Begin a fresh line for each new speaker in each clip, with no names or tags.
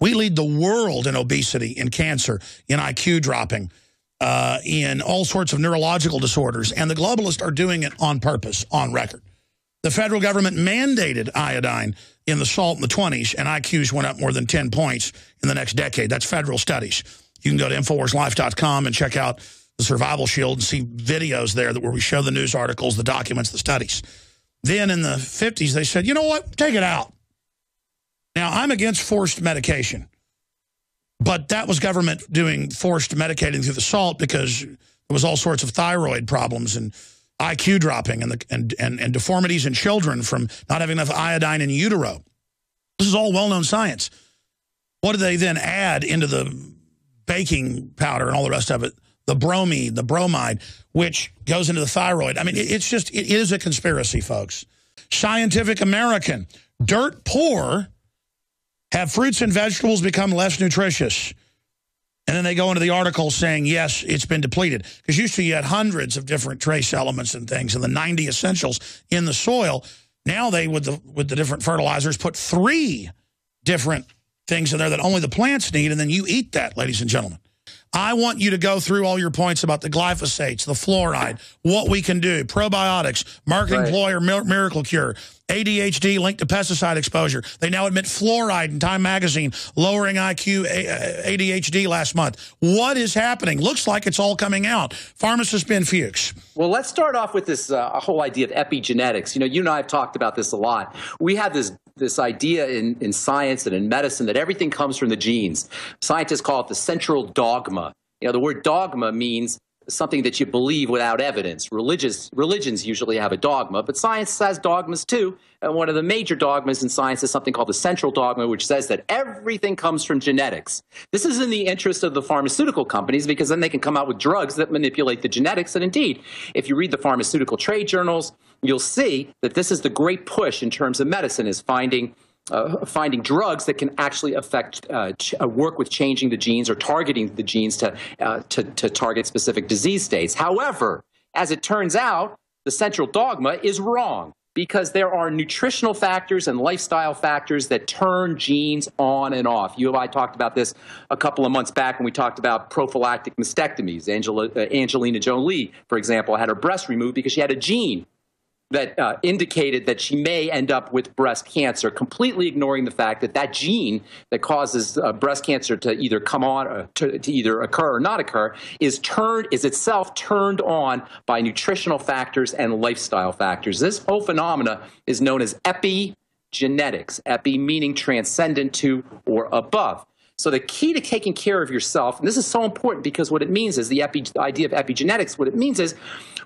We lead the world in obesity, in cancer, in IQ dropping, uh, in all sorts of neurological disorders. And the globalists are doing it on purpose, on record. The federal government mandated iodine in the salt in the 20s, and IQs went up more than 10 points in the next decade. That's federal studies. You can go to InfoWarsLife.com and check out the Survival Shield and see videos there that where we show the news articles, the documents, the studies. Then in the 50s, they said, you know what, take it out. Now, I'm against forced medication. But that was government doing forced medicating through the salt because there was all sorts of thyroid problems and IQ dropping and, the, and, and, and deformities in children from not having enough iodine in utero. This is all well-known science. What do they then add into the baking powder and all the rest of it? The bromine, the bromide, which goes into the thyroid. I mean, it's just, it is a conspiracy, folks. Scientific American, dirt poor have fruits and vegetables become less nutritious? And then they go into the article saying, yes, it's been depleted. Because used to you had hundreds of different trace elements and things and the 90 essentials in the soil. Now they, with the, with the different fertilizers, put three different things in there that only the plants need, and then you eat that, ladies and gentlemen. I want you to go through all your points about the glyphosates, the fluoride, what we can do, probiotics, marketing right. employer, miracle cure, ADHD linked to pesticide exposure. They now admit fluoride in Time Magazine, lowering IQ ADHD last month. What is happening? Looks like it's all coming out. Pharmacist Ben Fuchs.
Well, let's start off with this uh, whole idea of epigenetics. You know, you and I have talked about this a lot. We have this this idea in, in science and in medicine that everything comes from the genes. Scientists call it the central dogma. You know, the word dogma means something that you believe without evidence. Religious religions usually have a dogma, but science has dogmas too. And one of the major dogmas in science is something called the central dogma, which says that everything comes from genetics. This is in the interest of the pharmaceutical companies because then they can come out with drugs that manipulate the genetics. And indeed, if you read the pharmaceutical trade journals, you'll see that this is the great push in terms of medicine is finding uh, finding drugs that can actually affect uh, uh, work with changing the genes or targeting the genes to, uh, to, to target specific disease states. However, as it turns out, the central dogma is wrong because there are nutritional factors and lifestyle factors that turn genes on and off. You and I talked about this a couple of months back when we talked about prophylactic mastectomies. Angela, uh, Angelina Jolie, for example, had her breast removed because she had a gene that uh, indicated that she may end up with breast cancer, completely ignoring the fact that that gene that causes uh, breast cancer to either come on, uh, to, to, either occur or not occur, is turned is itself turned on by nutritional factors and lifestyle factors. This whole phenomena is known as epigenetics. Epi meaning transcendent to or above. So the key to taking care of yourself, and this is so important because what it means is the, epi, the idea of epigenetics. What it means is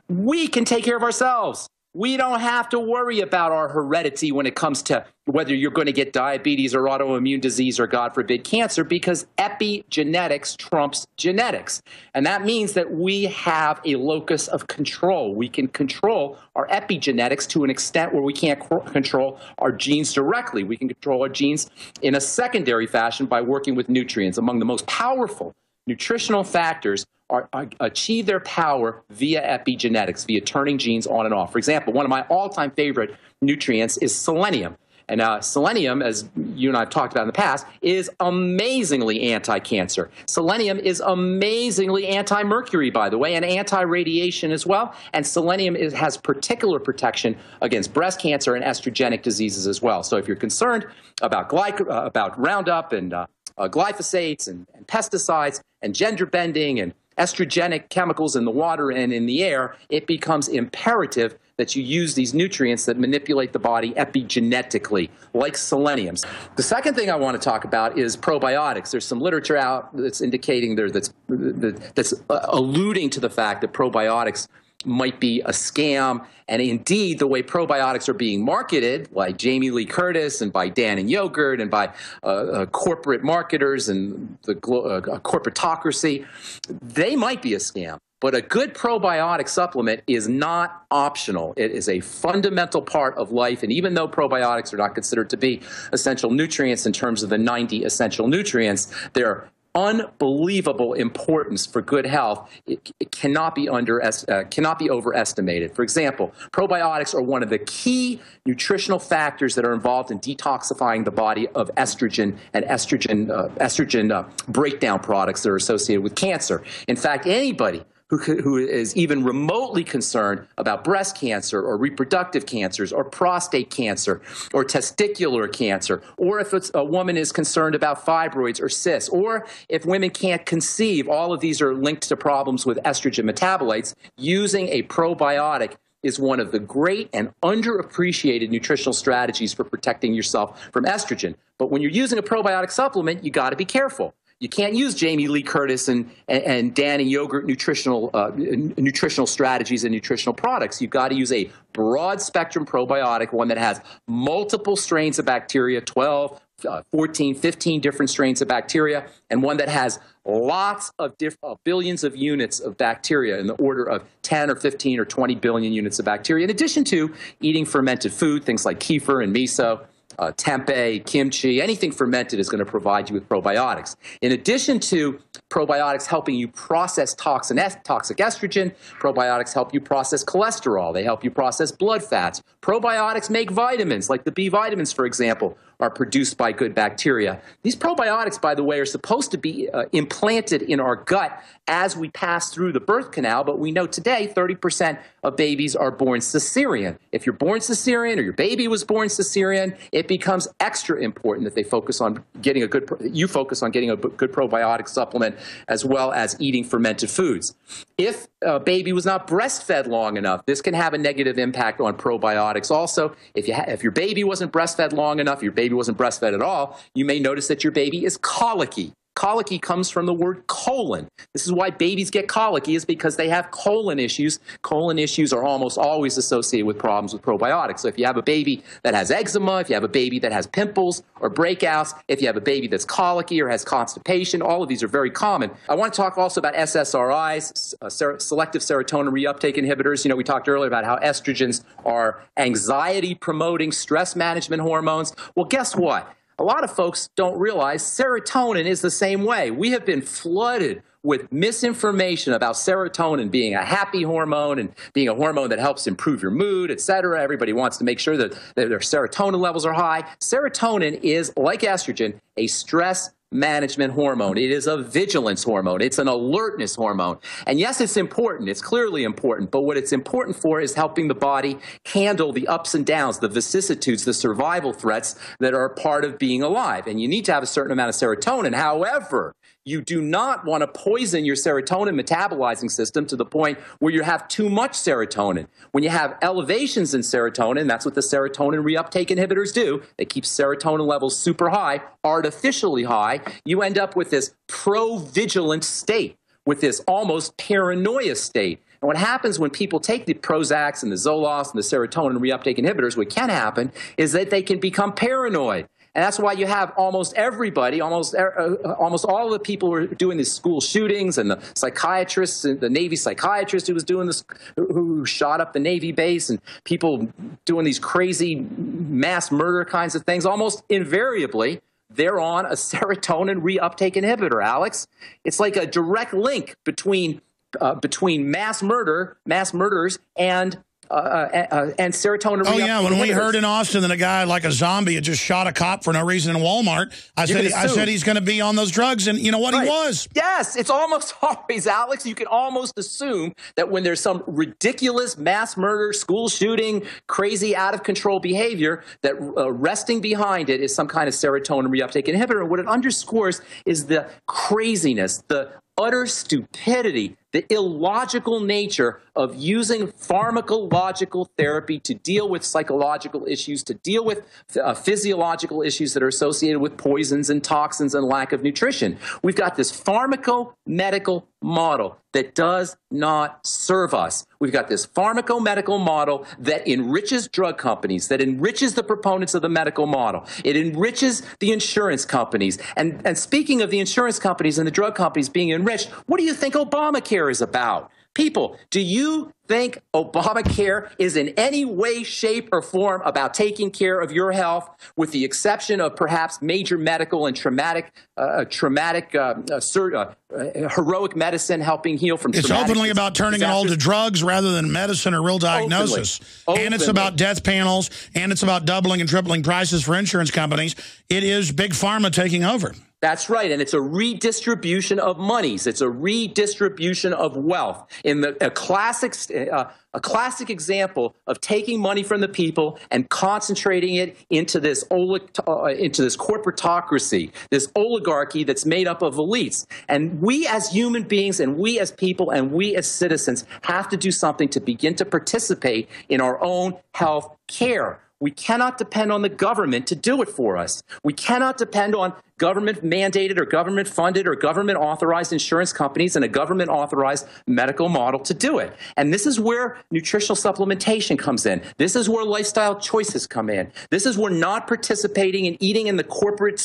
we can take care of ourselves. We don't have to worry about our heredity when it comes to whether you're going to get diabetes or autoimmune disease or, God forbid, cancer because epigenetics trumps genetics. And that means that we have a locus of control. We can control our epigenetics to an extent where we can't control our genes directly. We can control our genes in a secondary fashion by working with nutrients. Among the most powerful nutritional factors are, are, achieve their power via epigenetics, via turning genes on and off. For example, one of my all-time favorite nutrients is selenium. And uh, selenium, as you and I have talked about in the past, is amazingly anti-cancer. Selenium is amazingly anti-mercury, by the way, and anti-radiation as well. And selenium is, has particular protection against breast cancer and estrogenic diseases as well. So if you're concerned about, glyc- uh, about Roundup and uh, uh glyphosates and, and pesticides and gender bending and estrogenic chemicals in the water and in the air, it becomes imperative that you use these nutrients that manipulate the body epigenetically, like selenium. The second thing I want to talk about is probiotics. There's some literature out that's indicating there that's, that's uh, alluding to the fact that probiotics might be a scam. And indeed, the way probiotics are being marketed, by Jamie Lee Curtis and by Dannon Yogurt and by uh, uh, corporate marketers and the uh, corporatocracy, they might be a scam. But a good probiotic supplement is not optional. It is a fundamental part of life. And even though probiotics are not considered to be essential nutrients in terms of the 90 essential nutrients, they're unbelievable importance for good health it, it cannot be under uh, cannot be overestimated. For example, probiotics are one of the key nutritional factors that are involved in detoxifying the body of estrogen and estrogen uh, estrogen uh, breakdown products that are associated with cancer. In fact, anybody who, who is even remotely concerned about breast cancer or reproductive cancers or prostate cancer or testicular cancer, or if a woman is concerned about fibroids or cysts, or if women can't conceive, all of these are linked to problems with estrogen metabolites, using a probiotic is one of the great and underappreciated nutritional strategies for protecting yourself from estrogen. But when you're using a probiotic supplement, you got to be careful you can't use Jamie Lee Curtis and, and, and Dannon Yogurt nutritional, uh, nutritional strategies and nutritional products. You've got to use a broad spectrum probiotic, one that has multiple strains of bacteria, 12, uh, 14, 15 different strains of bacteria, and one that has lots of diff- uh, billions of units of bacteria in the order of 10 or 15 or 20 billion units of bacteria, in addition to eating fermented food, things like kefir and miso uh, tempeh, kimchi, anything fermented is going to provide you with probiotics. In addition to probiotics helping you process toxin, toxic estrogen, probiotics help you process cholesterol. They help you process blood fats. Probiotics make vitamins, like the B vitamins, for example, are produced by good bacteria. These probiotics, by the way, are supposed to be uh, implanted in our gut as we pass through the birth canal, but we know today 30% of babies are born cesarean. If you're born cesarean or your baby was born cesarean, it becomes extra important that they focus on getting a good, you focus on getting a good probiotic supplement as well as eating fermented foods. If a baby was not breastfed long enough, this can have a negative impact on probiotics. Also, if, you if your baby wasn't breastfed long enough, your baby baby wasn't breastfed at all, you may notice that your baby is colicky. Colicky comes from the word colon. This is why babies get colicky is because they have colon issues. Colon issues are almost always associated with problems with probiotics. So if you have a baby that has eczema, if you have a baby that has pimples or breakouts, if you have a baby that's colicky or has constipation, all of these are very common. I want to talk also about SSRIs, uh, ser selective serotonin reuptake inhibitors. You know, we talked earlier about how estrogens are anxiety promoting stress management hormones. Well, guess what? A lot of folks don't realize serotonin is the same way. We have been flooded with misinformation about serotonin being a happy hormone and being a hormone that helps improve your mood, et cetera. Everybody wants to make sure that, that their serotonin levels are high. Serotonin is, like estrogen, a stress management hormone. It is a vigilance hormone. It's an alertness hormone. And yes, it's important. It's clearly important. But what it's important for is helping the body handle the ups and downs, the vicissitudes, the survival threats that are part of being alive. And you need to have a certain amount of serotonin. However, you do not want to poison your serotonin metabolizing system to the point where you have too much serotonin. When you have elevations in serotonin, that's what the serotonin reuptake inhibitors do. They keep serotonin levels super high, artificially high. You end up with this pro-vigilant state, with this almost paranoia state. And what happens when people take the Prozacs and the Zoloft and the serotonin reuptake inhibitors, what can happen is that they can become paranoid. And that's why you have almost everybody, almost, uh, uh, almost all the people who are doing these school shootings and the psychiatrists, and the Navy psychiatrist who was doing this, who shot up the Navy base and people doing these crazy mass murder kinds of things, almost invariably, they're on a serotonin reuptake inhibitor, Alex. It's like a direct link between uh, between mass murder, mass murders, and uh, uh, and serotonin.
Oh yeah, when we heard in Austin that a guy like a zombie had just shot a cop for no reason in Walmart, I said I said he's going to be on those drugs, and you know what right. he was.
Yes, it's almost always Alex. You can almost assume that when there's some ridiculous mass murder, school shooting, crazy out of control behavior, that uh, resting behind it is some kind of serotonin reuptake inhibitor. What it underscores is the craziness, the utter stupidity, the illogical nature of using pharmacological therapy to deal with psychological issues, to deal with uh, physiological issues that are associated with poisons and toxins and lack of nutrition. We've got this pharmacomedical model that does not serve us. We've got this pharmacomedical model that enriches drug companies, that enriches the proponents of the medical model. It enriches the insurance companies. And, and speaking of the insurance companies and the drug companies being enriched, what do you think Obamacare is about? People, do you think Obamacare is in any way, shape, or form about taking care of your health, with the exception of perhaps major medical and traumatic, uh, traumatic, uh, uh, uh, heroic medicine helping heal from?
It's openly about turning disasters. it all to drugs rather than medicine or real diagnosis, openly. Openly. and it's about death panels, and it's about doubling and tripling prices for insurance companies. It is big pharma taking over.
That's right. And it's a redistribution of monies. It's a redistribution of wealth. In the, a classic, uh, a classic example of taking money from the people and concentrating it into this, uh, into this corporatocracy, this oligarchy that's made up of elites. And we as human beings and we as people and we as citizens have to do something to begin to participate in our own health care. We cannot depend on the government to do it for us. We cannot depend on government mandated or government funded or government authorized insurance companies and a government authorized medical model to do it. And this is where nutritional supplementation comes in. This is where lifestyle choices come in. This is where not participating and eating in the corporate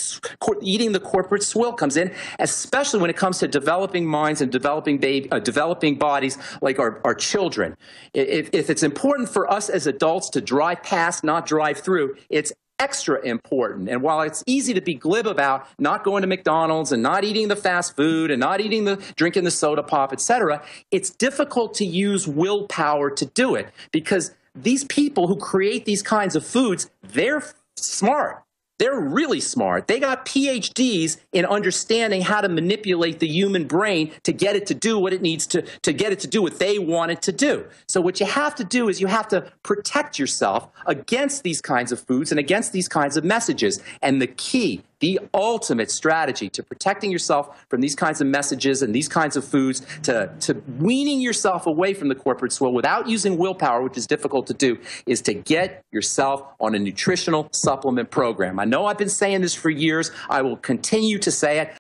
eating the corporate swill comes in, especially when it comes to developing minds and developing baby, uh, developing bodies like our, our children. If, if it's important for us as adults to drive past, not drive through, it's extra important. And while it's easy to be glib about not going to McDonald's and not eating the fast food and not eating the drinking the soda pop, etc., it's difficult to use willpower to do it because these people who create these kinds of foods, they're smart. They're really smart. They got PhDs in understanding how to manipulate the human brain to get it to do what it needs to, to get it to do what they want it to do. So what you have to do is you have to protect yourself against these kinds of foods and against these kinds of messages. And the key the ultimate strategy to protecting yourself from these kinds of messages and these kinds of foods, to, to weaning yourself away from the corporate swill without using willpower, which is difficult to do, is to get yourself on a nutritional supplement program. I know I've been saying this for years. I will continue to say it.